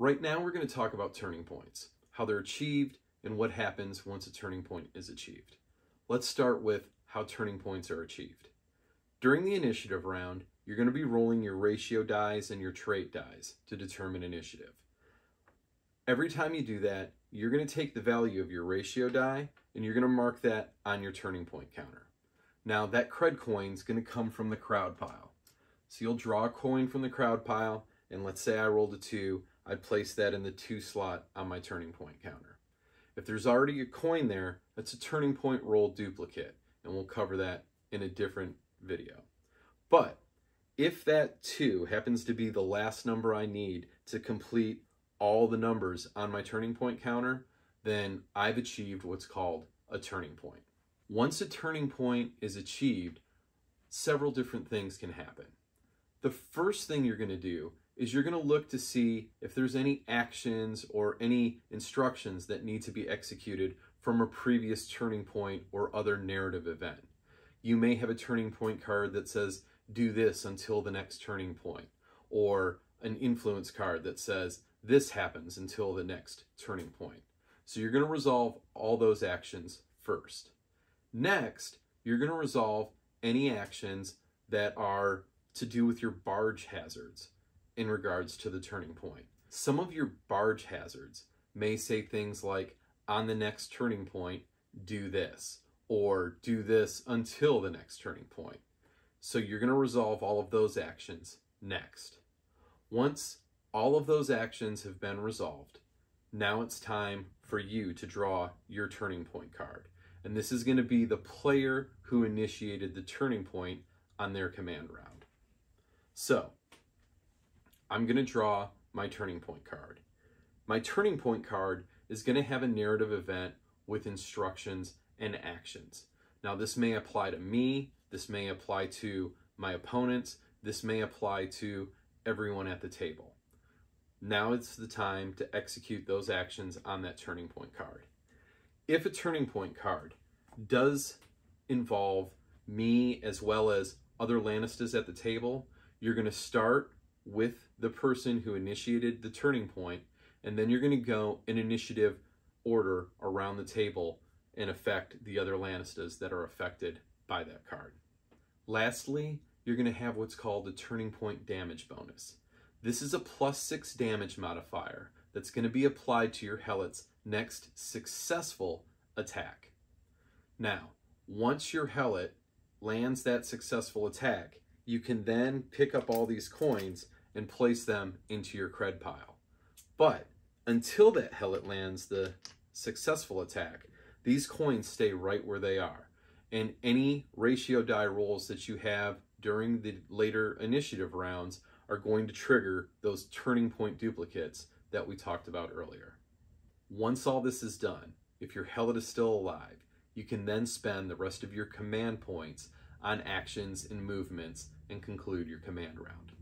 Right now we're going to talk about turning points, how they're achieved, and what happens once a turning point is achieved. Let's start with how turning points are achieved. During the initiative round, you're going to be rolling your ratio dies and your trait dies to determine initiative. Every time you do that, you're going to take the value of your ratio die and you're going to mark that on your turning point counter. Now that cred coin is going to come from the crowd pile. So you'll draw a coin from the crowd pile and let's say I rolled a two, I'd place that in the two slot on my turning point counter. If there's already a coin there, that's a turning point roll duplicate and we'll cover that in a different video. But if that two happens to be the last number I need to complete all the numbers on my turning point counter, then I've achieved what's called a turning point. Once a turning point is achieved, several different things can happen. The first thing you're going to do is you're going to look to see if there's any actions or any instructions that need to be executed from a previous turning point or other narrative event. You may have a turning point card that says, do this until the next turning point, or an influence card that says, this happens until the next turning point. So you're going to resolve all those actions first. Next, you're going to resolve any actions that are to do with your barge hazards in regards to the turning point. Some of your barge hazards may say things like, on the next turning point, do this, or do this until the next turning point. So you're going to resolve all of those actions next. Once all of those actions have been resolved, now it's time for you to draw your turning point card. And this is going to be the player who initiated the turning point on their command round. So, I'm going to draw my turning point card. My turning point card is going to have a narrative event with instructions and actions. Now, this may apply to me, this may apply to my opponents, this may apply to everyone at the table. Now it's the time to execute those actions on that turning point card. If a turning point card does involve me as well as other Lannisters at the table, you're going to start with the person who initiated the turning point, and then you're going to go in initiative order around the table and affect the other Lannisters that are affected by that card. Lastly, you're going to have what's called a turning point damage bonus. This is a plus six damage modifier that's going to be applied to your Helots' next successful attack. Now, once your Helot lands that successful attack, you can then pick up all these coins and place them into your cred pile. But until that Helot lands the successful attack, these coins stay right where they are. And any ratio die rolls that you have during the later initiative rounds are going to trigger those turning point duplicates that we talked about earlier. Once all this is done, if your Helot is still alive, you can then spend the rest of your command points on actions and movements and conclude your command round.